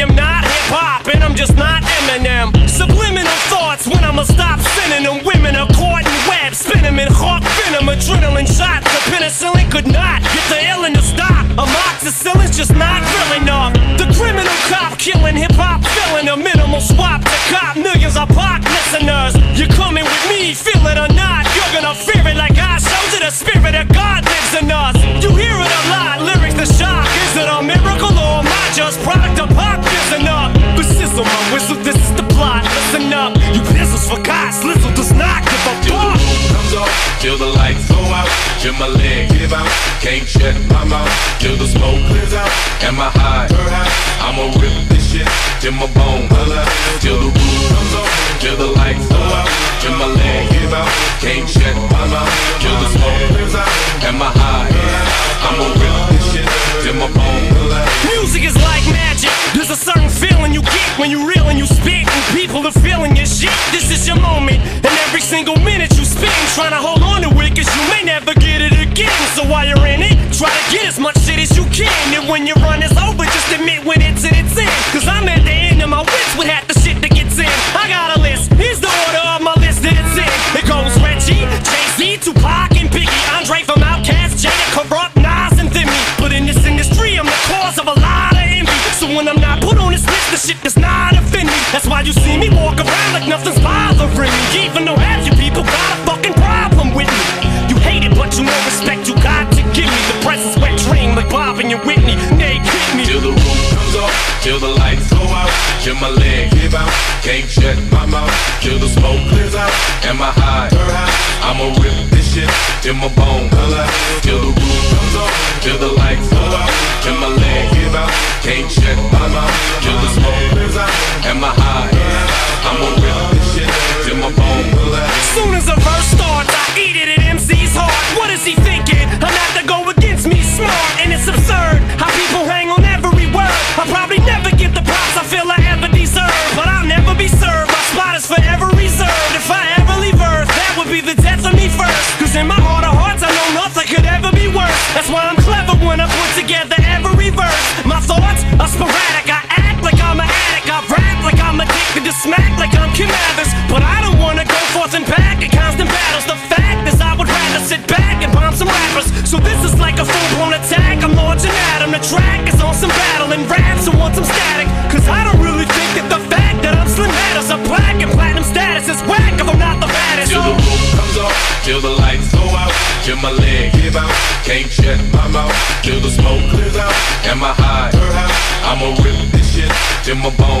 am not hip hop, and I'm just not Eminem. Subliminal thoughts when I'ma stop sending them. Women are caught in webs, spin them in hawk venom, adrenaline shots. The penicillin could not get the illin to stop. Amoxicillin's just not real enough. The criminal cop killing hip hop, filling a minimal swap to cop millions of pop listeners. You're coming with me, feel it or not. You're gonna fear it like I showed you. The spirit of God lives in us. You hear it a lot, lyrics the shock. Is it a miracle or am I just product of pop? The whistle. This is the plot. Listen up, you pistols for God. Slizzle does not give a Till the fuck. roof comes off, till the lights go out, till my leg give out, can't shut my mouth, till the smoke clears out, and my high, I'ma rip this shit till my bone, till the roof comes off, till the lights go out, till my leg give out, can't shut my mouth, till the smoke clears out, and my high, I'ma rip trying to hold on to it, cause you may never get it again. So while you're in it, try to get as much shit as you can. And when you run, is till the lights go out, till my leg give out, can't shut my mouth, till the smoke clears out, and my high, I'ma rip this shit till my bone, till the roof comes off, till the lights go out, till my leg give out, can't shut my mouth, till the smoke clears out, and my high, I'ma rip this shit till my bone, Soon as a verse starts, I eat it at MC's heart. What is he thinking? I'm not to go against me smart, and it's absurd how people never get the props I feel I ever deserve, but I'll never be served. My spot is forever reserved. If I ever leave Earth, that would be the death of me first. Cause in my heart of hearts, I know nothing could ever be worse. That's why I'm clever when I put together every verse. My thoughts are sporadic. I act like I'm an addict. I rap like I'm addicted to smack like I'm Kim Mathers. But I don't wanna go forth and back in constant battles. The fact is, I would rather sit back and bomb some rappers. So this is like a full blown attack. I'm launching at 'em. The track till my leg give out, can't shut my mouth, till the smoke clears out, and my high, I'ma rip this shit till my bone,